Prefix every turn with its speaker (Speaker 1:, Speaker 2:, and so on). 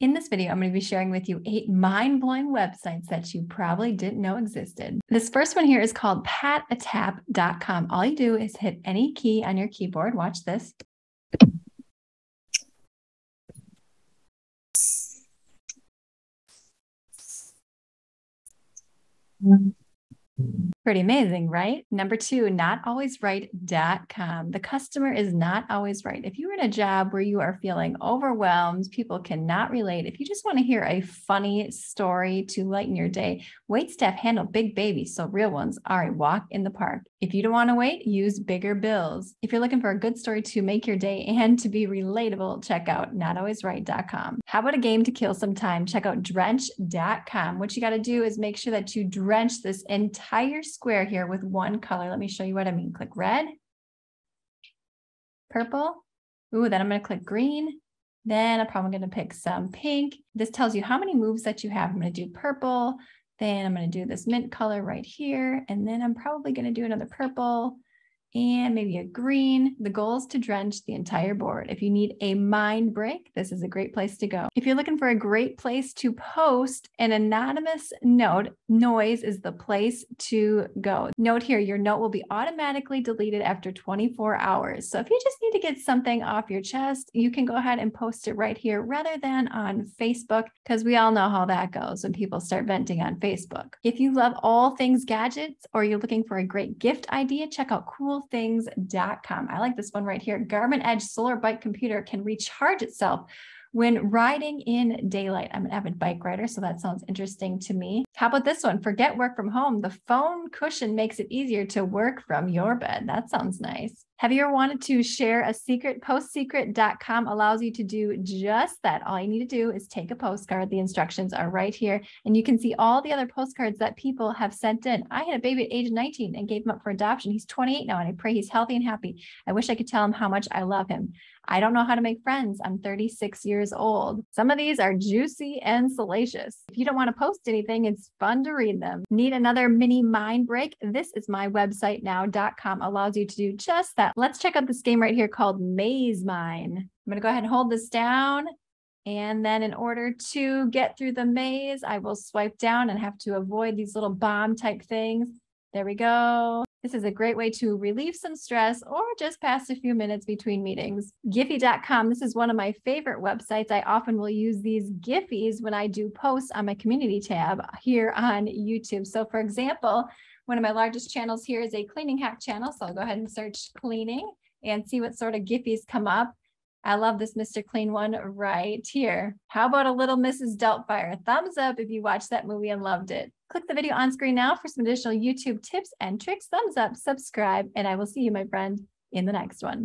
Speaker 1: In this video, I'm going to be sharing with you eight mind blowing websites that you probably didn't know existed. This first one here is called patatap.com. All you do is hit any key on your keyboard. Watch this. Pretty amazing, right? Number two, notalwaysright.com. The customer is not always right. If you're in a job where you are feeling overwhelmed, people cannot relate. If you just want to hear a funny story to lighten your day, wait staff handle big babies, so real ones are a walk in the park. If you don't want to wait, use bigger bills. If you're looking for a good story to make your day and to be relatable, check out notalwaysright.com. How about a game to kill some time? Check out drench.com. What you got to do is make sure that you drench this entire square here with one color. Let me show you what I mean. Click red, purple. Ooh, then I'm going to click green. Then I'm probably going to pick some pink. This tells you how many moves that you have. I'm going to do purple. Then I'm going to do this mint color right here. And then I'm probably going to do another purple and maybe a green. The goal is to drench the entire board. If you need a mind break, this is a great place to go. If you're looking for a great place to post an anonymous note, Noise is the place to go. Note here, your note will be automatically deleted after 24 hours. So if you just need to get something off your chest, you can go ahead and post it right here rather than on Facebook, because we all know how that goes when people start venting on Facebook. If you love all things gadgets or you're looking for a great gift idea, check out Cool coolthings.com. I like this one right here. Garmin Edge solar bike computer can recharge itself when riding in daylight. I'm an avid bike rider, so that sounds interesting to me. How about this one? Forget work from home. The phone cushion makes it easier to work from your bed. That sounds nice. Have you ever wanted to share a secret? Postsecret.com allows you to do just that. All you need to do is take a postcard. The instructions are right here, and you can see all the other postcards that people have sent in. I had a baby at age 19 and gave him up for adoption. He's 28 now, and I pray he's healthy and happy. I wish I could tell him how much I love him. I don't know how to make friends. I'm 36 years old. Some of these are juicy and salacious. If you don't want to post anything, it's fun to read them. Need another mini mind break? This is my website now.com allows you to do just that. Let's check out this game right here called Maze Mine. I'm going to go ahead and hold this down. And then in order to get through the maze, I will swipe down and have to avoid these little bomb type things. There we go. This is a great way to relieve some stress or just pass a few minutes between meetings. Giphy.com. This is one of my favorite websites. I often will use these Giphies when I do posts on my community tab here on YouTube. So, for example, one of my largest channels here is a cleaning hack channel. So, I'll go ahead and search cleaning and see what sort of Giphies come up. I love this Mr. Clean one right here. How about a little Mrs. Doubtfire? Thumbs up if you watched that movie and loved it. Click the video on screen now for some additional YouTube tips and tricks. Thumbs up, subscribe, and I will see you, my friend, in the next one.